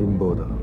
Embora.